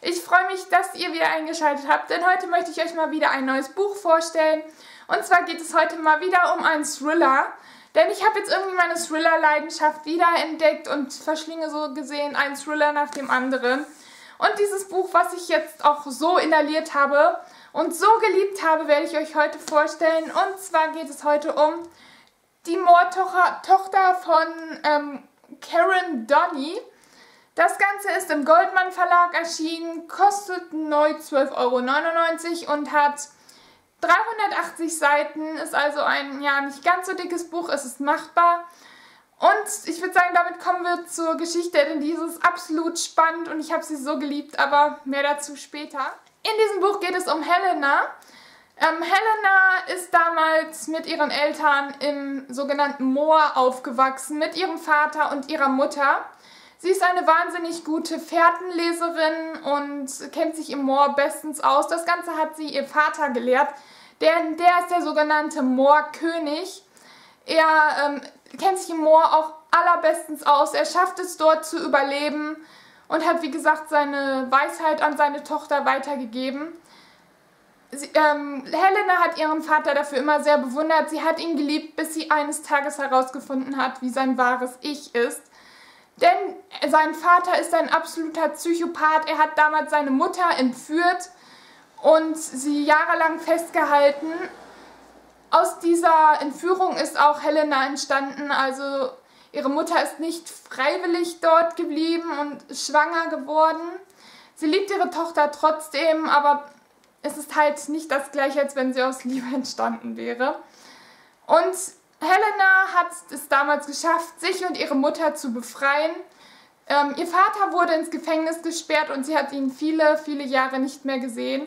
Ich freue mich, dass ihr wieder eingeschaltet habt, denn heute möchte ich euch mal wieder ein neues Buch vorstellen. Und zwar geht es heute mal wieder um einen Thriller. Denn ich habe jetzt irgendwie meine Thriller-Leidenschaft wieder entdeckt und verschlinge so gesehen einen Thriller nach dem anderen. Und dieses Buch, was ich jetzt auch so inhaliert habe und so geliebt habe, werde ich euch heute vorstellen. Und zwar geht es heute um die Mordtochter von ähm, Karen Donny. Das Ganze ist im Goldmann Verlag erschienen, kostet neu 12,99 Euro und hat 380 Seiten, ist also ein ja nicht ganz so dickes Buch, es ist machbar. Und ich würde sagen, damit kommen wir zur Geschichte, denn die ist absolut spannend und ich habe sie so geliebt, aber mehr dazu später. In diesem Buch geht es um Helena. Ähm, Helena ist damals mit ihren Eltern im sogenannten Moor aufgewachsen, mit ihrem Vater und ihrer Mutter. Sie ist eine wahnsinnig gute Fährtenleserin und kennt sich im Moor bestens aus. Das Ganze hat sie ihr Vater gelehrt, denn der ist der sogenannte Moorkönig. Er ähm, kennt sich im Moor auch allerbestens aus. Er schafft es dort zu überleben und hat, wie gesagt, seine Weisheit an seine Tochter weitergegeben. Sie, ähm, Helena hat ihren Vater dafür immer sehr bewundert. Sie hat ihn geliebt, bis sie eines Tages herausgefunden hat, wie sein wahres Ich ist. Denn sein Vater ist ein absoluter Psychopath. Er hat damals seine Mutter entführt und sie jahrelang festgehalten. Aus dieser Entführung ist auch Helena entstanden. Also ihre Mutter ist nicht freiwillig dort geblieben und schwanger geworden. Sie liebt ihre Tochter trotzdem, aber es ist halt nicht das gleiche, als wenn sie aus Liebe entstanden wäre. Und Helena hat es damals geschafft, sich und ihre Mutter zu befreien. Ähm, ihr Vater wurde ins Gefängnis gesperrt und sie hat ihn viele, viele Jahre nicht mehr gesehen.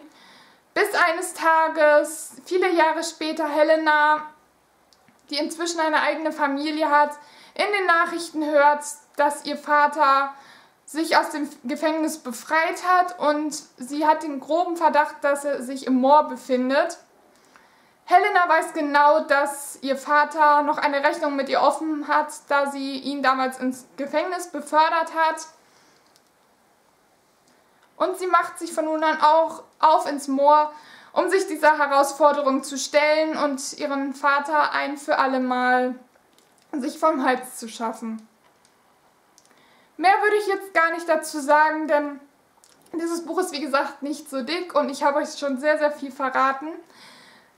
Bis eines Tages, viele Jahre später, Helena, die inzwischen eine eigene Familie hat, in den Nachrichten hört, dass ihr Vater sich aus dem Gefängnis befreit hat und sie hat den groben Verdacht, dass er sich im Moor befindet. Helena weiß genau, dass ihr Vater noch eine Rechnung mit ihr offen hat, da sie ihn damals ins Gefängnis befördert hat. Und sie macht sich von nun an auch auf ins Moor, um sich dieser Herausforderung zu stellen und ihren Vater ein für alle Mal sich vom Hals zu schaffen. Mehr würde ich jetzt gar nicht dazu sagen, denn dieses Buch ist wie gesagt nicht so dick und ich habe euch schon sehr, sehr viel verraten.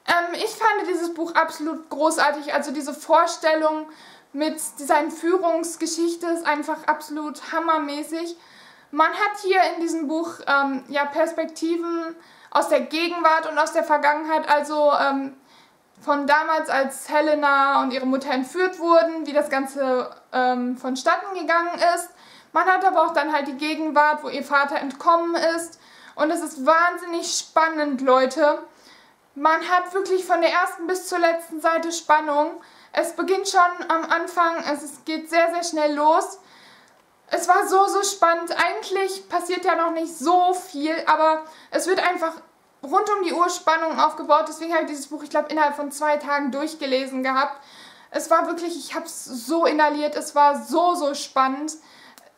Ähm, ich fand dieses Buch absolut großartig. Also diese Vorstellung mit dieser Entführungsgeschichte ist einfach absolut hammermäßig. Man hat hier in diesem Buch ähm, ja, Perspektiven aus der Gegenwart und aus der Vergangenheit, also ähm, von damals, als Helena und ihre Mutter entführt wurden, wie das Ganze ähm, vonstatten gegangen ist. Man hat aber auch dann halt die Gegenwart, wo ihr Vater entkommen ist. Und es ist wahnsinnig spannend, Leute. Man hat wirklich von der ersten bis zur letzten Seite Spannung. Es beginnt schon am Anfang, es geht sehr, sehr schnell los. Es war so, so spannend. Eigentlich passiert ja noch nicht so viel, aber es wird einfach rund um die Uhr Spannung aufgebaut. Deswegen habe ich dieses Buch, ich glaube, innerhalb von zwei Tagen durchgelesen gehabt. Es war wirklich, ich habe es so inhaliert, es war so, so spannend.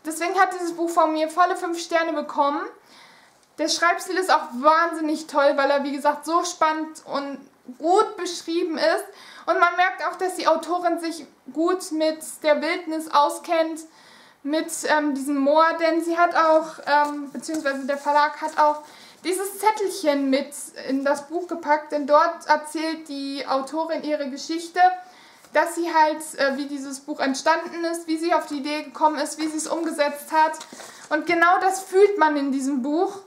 Deswegen hat dieses Buch von mir volle 5 Sterne bekommen. Der Schreibstil ist auch wahnsinnig toll, weil er wie gesagt so spannend und gut beschrieben ist. Und man merkt auch, dass die Autorin sich gut mit der Wildnis auskennt, mit ähm, diesem Moor, denn sie hat auch, ähm, beziehungsweise der Verlag hat auch dieses Zettelchen mit in das Buch gepackt, denn dort erzählt die Autorin ihre Geschichte, dass sie halt, äh, wie dieses Buch entstanden ist, wie sie auf die Idee gekommen ist, wie sie es umgesetzt hat. Und genau das fühlt man in diesem Buch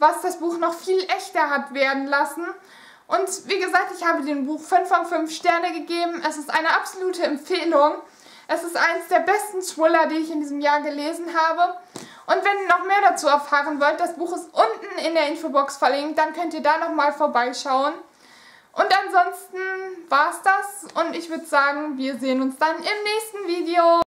was das Buch noch viel echter hat werden lassen. Und wie gesagt, ich habe dem Buch 5 von 5 Sterne gegeben. Es ist eine absolute Empfehlung. Es ist eines der besten Thriller, die ich in diesem Jahr gelesen habe. Und wenn ihr noch mehr dazu erfahren wollt, das Buch ist unten in der Infobox verlinkt, dann könnt ihr da nochmal vorbeischauen. Und ansonsten war es das und ich würde sagen, wir sehen uns dann im nächsten Video.